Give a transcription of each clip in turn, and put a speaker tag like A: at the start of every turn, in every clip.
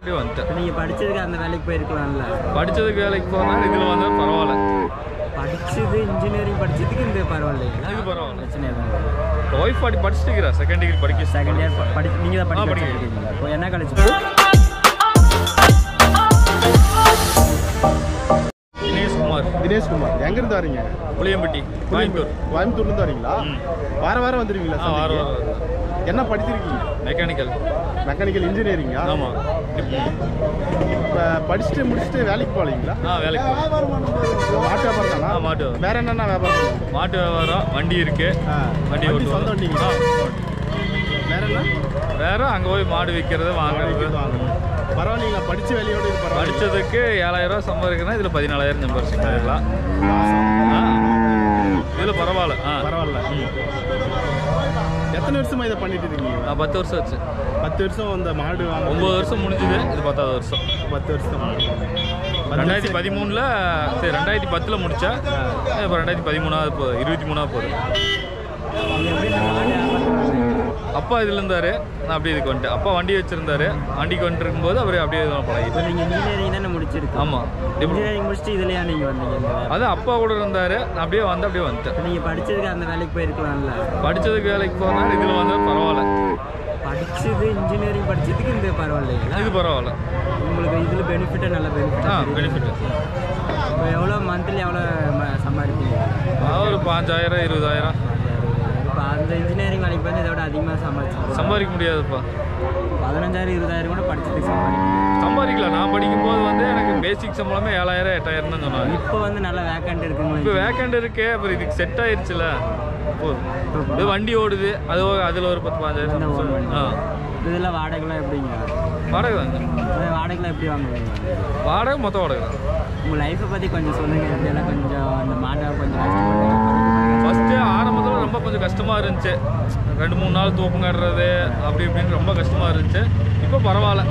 A: அப்படியே வந்துட்டேன்.
B: நீங்கள் படிச்சதுக்கு அந்த வேலைக்கு போயிருக்கலாம்ல?
A: படிச்சதுக்கு வேலைக்கு போனால் இதில் வந்தால் பரவாயில்ல.
B: படிச்சது இன்ஜினியரிங் படிச்சதுக்கு இந்த பரவாயில்லைங்களா
A: இது பரவாயில்ல.
B: பிரச்சனை எதுவும் இல்லை.
A: ஒய்ஃப் பாடி படிச்சுட்டு இருக்கிறா செகண்ட் டிகிரி படிக்க
B: செகண்ட் இயர் படி நீங்கள் தான் படிக்க. வச்சிருக்கீங்களா? இப்போ என்ன காலேஜ்
A: தினேஷ்குமார்.
C: தினேஷ்குமார். எங்கேருந்து வரீங்க?
A: புளியம்பட்டி கோயம்புத்தூர்.
C: கோயம்புத்தூர்லேருந்து வரீங்களா. வார வாரம்
A: வாரம்
C: சந்தைக்கு?
A: வாரம்.
C: என்ன படிச்சிருக்கீங்க?
A: மெக்கானிக்கல்
C: மெக்கானிக்கல் இன்ஜினியரிங்கா
A: ஆமாம்
C: இப்போ படிச்சுட்டு முடிச்சுட்டு வேலைக்கு போகலீங்களா?
A: ஆ வேலைக்கு.
C: மாட்டு வியாபாரம் தானா?
A: ஆ மாட்டு.
C: வேற என்னென்ன வியாபாரம்?
A: மாட்டு வியாபாரம் வண்டி இருக்கு. வண்டி ஓட்டுவோம்.
C: சொந்த வண்டிங்களா? வேற என்ன?
A: வேற அங்கே போய் மாடு விற்கிறது வாங்குறது.
C: பரவாயில்லைங்களா? படிச்ச வேலையோட இது
A: படிச்சதுக்கு ஏழாயிரம் ரூபா சம்பாதிக்கிறேன் இதில் பதினாலாயிரம் சம்பாதிச்சிக்கலாம் இதில் பரவாயில்ல. ஆ.
C: பரவாயில்ல. எத்தனை வருஷமா இதை பண்ணிட்டு இருக்கீங்க?
A: பத்து வருஷம் ஆச்சு.
C: பத்து வருஷம் அந்த மாடு
A: ஒம்பது வருஷம் முடிஞ்சுது இது பத்தாவது வருஷம்.
C: பத்து வருஷம்
A: ரெண்டாயிரத்தி பதிமூணில் சரி ரெண்டாயிரத்தி பத்தில் முடித்தேன் இப்போ ரெண்டாயிரத்தி பதிமூணாவது போ இருபத்தி மூணாவது போகுது. அப்பா இதில் இருந்தார் நான் அப்படியே இதுக்கு வந்துட்டேன் அப்பா வண்டி வச்சுருந்தாரு. வண்டிக்கு வந்துட்டு இருக்கும்போது அவர் அப்படியே இதுல
B: இப்போ
A: பழகிட்டு
B: நீங்கள் இன்ஜினியரிங் தானே முடிச்சிருக்கு.
A: ஆமாம்
B: இன்ஜினியரிங் முடிச்சுட்டு இதுலையா நீங்கள் வந்தீங்க?
A: அது அப்பா கூட இருந்தார். நான் அப்படியே வந்து அப்படியே வந்துட்டேன்.
B: இப்போ நீங்கள் படிச்சதுக்கு அந்த வேலைக்கு போயிருக்கலாம்ல.
A: படிச்சதுக்கு வேலைக்கு போனால் இதில் வந்தால் பரவாயில்ல.
B: படிச்சது இன்ஜினியரிங் படிச்சதுக்கு இந்த பரவாயில்லைங்களா?
A: இது பரவாயில்ல.
B: உங்களுக்கு இதில் பெனிஃபிட்டாக நல்ல பெனிஃபிட்
A: ஆ பெனிஃபிட்
B: இப்போ எவ்வளோ மந்த்லி எவ்வளோ சம்பாதிப்பீங்க?
A: ஒரு பாஞ்சாயிரம் இருபதாயிரம்.
B: இப்போ அந்த இன்ஜினியரிங் வேலைக்கு வந்து இதை விட அதிகமாக சம்பாதிச்சு.
A: சம்பாதிக்க முடியாதுப்பா.
B: பதினஞ்சாயிரம் இருபதாயிரம் கூட படிச்சதுக்கு சம்பாதிக்கணும்
A: சம்பாதிக்கலாம். நான் படிக்கும்போது வந்து எனக்கு பேசிக் சம்பளமே ஏழாயிரம் எட்டாயிரம் தான் சொன்னாங்க.
B: இப்போ வந்து நல்ல வேக்கண்ட்
A: இப்போ
B: இருக்குங்களா
A: வேக்கண்ட் இருக்கு அப்புறம் இதுக்கு செட் ஆயிருச்சுல. போதும் இது வண்டி ஓடுது அது அதுல ஒரு பத்து பாஞ்சாயிரம். ஆ.
B: இதெல்லாம் வாடகைலாம் எப்படிங்க?
A: வாடகை
B: இந்த வாடகைலாம் எப்படி வாங்குவீங்க?
A: வாடகை மொத்த வாடகை
B: உங்கள் லைஃப்பை பற்றி கொஞ்சம் சொல்லுங்கள் எப்படியெல்லாம் கொஞ்சம் அந்த மாட்டை கொஞ்சம் கஷ்டப்பட்டு
A: ஃபஸ்ட்டு ஆரம்பத்தில் ரொம்ப கொஞ்சம் கஷ்டமாக இருந்துச்சு. ரெண்டு மூணு நாள் தூக்கம் கட்டுறது அப்படி இப்படின்னு ரொம்ப கஷ்டமாக இருந்துச்சு. இப்போ பரவாயில்ல.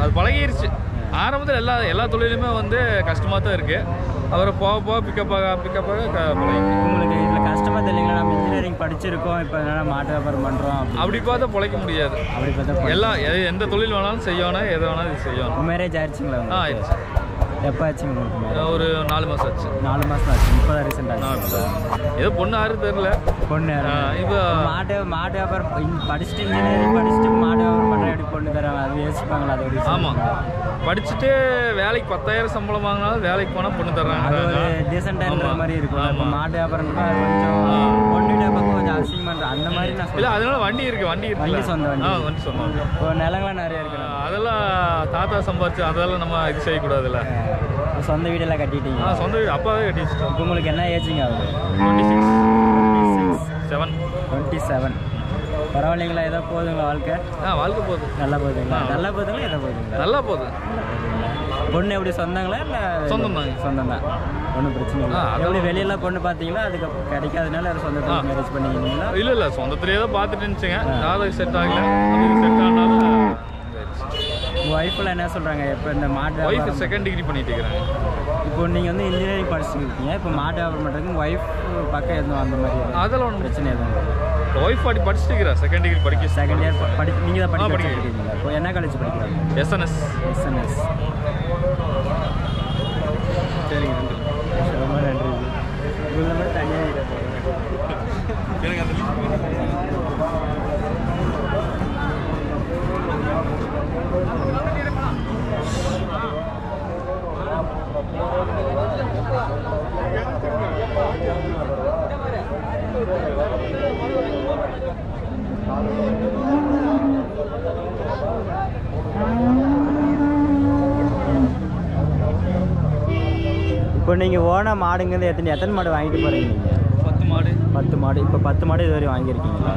A: அது பழகிருச்சு. ஆரம்பத்தில் எல்லா எல்லா தொழிலுமே வந்து கஷ்டமாக தான் இருக்குது அவரை போக போக பிக்கப் ஆக பிக்கப் ஆக
B: உங்களுக்கு இதில் கஷ்டமாக தெரியலங்களா? நம்ம இன்ஜினியரிங் படிச்சிருக்கோம். இப்போ என்னன்னா மாட்டு வியாபாரம் பண்ணுறோம்
A: அப்படி பார்த்தா பிழைக்க முடியாது.
B: அப்படி பார்த்தா
A: எல்லா எ- எந்த தொழில் வேணாலும் செய்யணும். எது வேணாலும் இது செய்யணும்.
B: மேரேஜ் ஆயிடுச்சுங்களா
A: ஆ? ஆயிடுச்சு.
B: எப்போ ஆச்சுங்க உங்களுக்கு?
A: ஒரு நாலு மாதம் ஆச்சு.
B: நாலு மாதம் ஆச்சு. இப்போ தான் ரீசெண்ட்
A: நாலு
B: ஆச்சு.
A: ஏதோ பொண்ணு யாரும் தெரில
B: பொண்ணு
A: இப்போ
B: மாட்டு மாட்டு வியாபாரம் படிச்சுட்டு இன்ஜினியரிங் படிச்சுட்டு மாட்டு வியாபாரம் பண்ணுற எப்படி பொண்ணு தராங்க அது யோசிப்பாங்களா? அது.
A: ஆமாம் படிச்சுட்டு வேலைக்கு பத்தாயிரம் சம்பளம் வாங்கினாலும் வேலைக்கு போனால் பொண்ணு தர்றாங்க.
B: டீசெண்டாக. மாதிரி இருக்கும். இப்போ. மாட்டு வியாபாரம் பொண்ணுகிட்ட பக்கம் கொஞ்சம் அசிங்கமாக அந்த மாதிரி நான்
A: இல்லை அதனால வண்டி இருக்கு வண்டி இருக்கு
B: வண்டி சொந்த வண்டி.
A: வண்டி
B: இப்போ நிலங்களாம் நிறைய இருக்கு.
A: அதெல்லாம் தாத்தா சம்பாரிச்சு அதெல்லாம் நம்ம இது செய்யக்கூடாதுல்ல.
B: சொந்த வீடெல்லாம் கட்டிட்டீங்க.
A: ஆ சொந்த வீடு அப்பாவே கட்டி
B: இப்போ உங்களுக்கு என்ன ஏஜிங் ஆகுது?
A: Twenty six seven
B: twenty seven பரவாயில்லைங்களா? ஏதோ போதுங்களா வாழ்க்கை?
A: ஆ வாழ்க்கை போகுது.
B: நல்லா போகுதுங்களா? நல்லா போகுதுங்களா? ஏதோ போகுதுங்களா?
A: நல்லா போகுது.
B: பொண்ணு எப்படி சொந்தங்களா இல்லை
A: சொந்தம் தாங்க.
B: சொந்தம் தான் ஒன்றும் பிரச்சனை இல்லை எப்படி வெளியெல்லாம் பொண்ணு பார்த்தீங்களா அதுக்கு கிடைக்காதனால அது சொந்தத்தில்
A: ஆ.
B: மேரேஜ் பண்ணிக்கிறீங்களா?
A: இல்லை இல்லை சொந்தத்திலேயே தான் பார்த்துட்டு இருந்துச்சுங்க. ஜாதகம் செட் ஆகல. செட் ஆனாலும்
B: ஒய்ஃபெல்லாம் என்ன சொல்கிறாங்க இப்போ இந்த மாட்டு
A: ஒய்ஃப் செகண்ட் டிகிரி பண்ணிட்டு இருக்கிறாங்க.
B: இப்போ நீங்கள் வந்து இன்ஜினியரிங் படிச்சுட்டு இருக்கீங்க. இப்போ மாட்டு வியாபாரம் பண்ணுறதுக்கு ஒய்ஃப் பக்கம் எதுவும் அந்த மாதிரி
A: அதெல்லாம் ஒன்றும்
B: பிரச்சனை எதுவும் இல்லை
A: ஒய்ஃப் பாடி படிச்சுட்டு இருக்கிறா செகண்ட் டிகிரி படிக்க
B: செகண்ட் இயர் படி நீங்கள் தான் படிக்க இப்போ என்ன காலேஜ் படிக்கிறாங்க?
A: எஸ்என்எஸ்
B: எஸ்என்எஸ்
C: சரிங்க நன்றி
B: ரொம்ப நன்றி உங்களை மட்டும் தனியாக விட
A: எனக்கு அந்த
B: இப்போ நீங்கள் ஓனா மாடுங்கிறது எத்தனை எத்தனை மாடு வாங்கிட்டு போகிறீங்க நீங்கள்
A: பத்து மாடு.
B: பத்து மாடு. இப்போ பத்து மாடு இது வரை வாங்கியிருக்கீங்களா?